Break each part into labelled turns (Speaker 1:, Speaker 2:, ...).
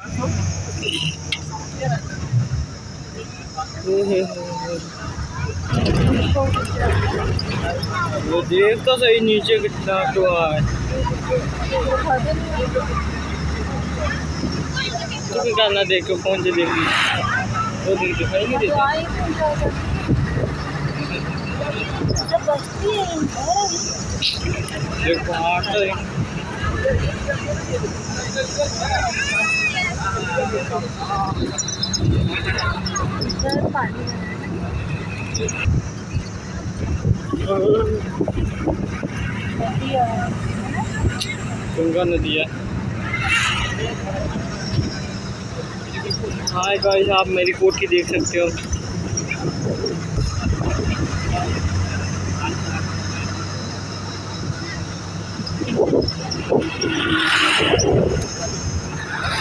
Speaker 1: वो देख तो सही नीचे कितना तो है। तू भी गाना देखो फ़ोन से देखी? वो देख दिखाई नहीं देता देखो, आठ तो गंगा नदी है। हाय गाइस आप मेरी कोट की देख सकते हो।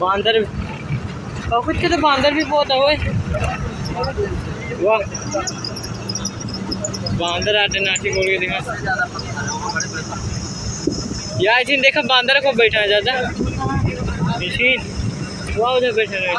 Speaker 1: बांदर और कुछ के तो बांदर भी बहुत है वाह। बांदर आटे नाटी बोल के देखा। यार जिन देखा बांदर को बैठा है ज़्यादा। मशीन। वाह उधर बैठा है